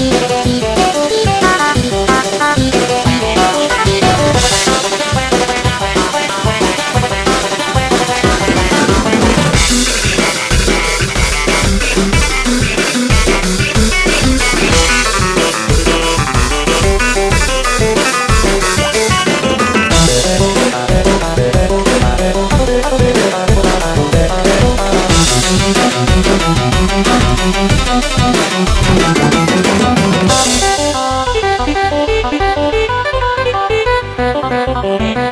Thank you. Thank you.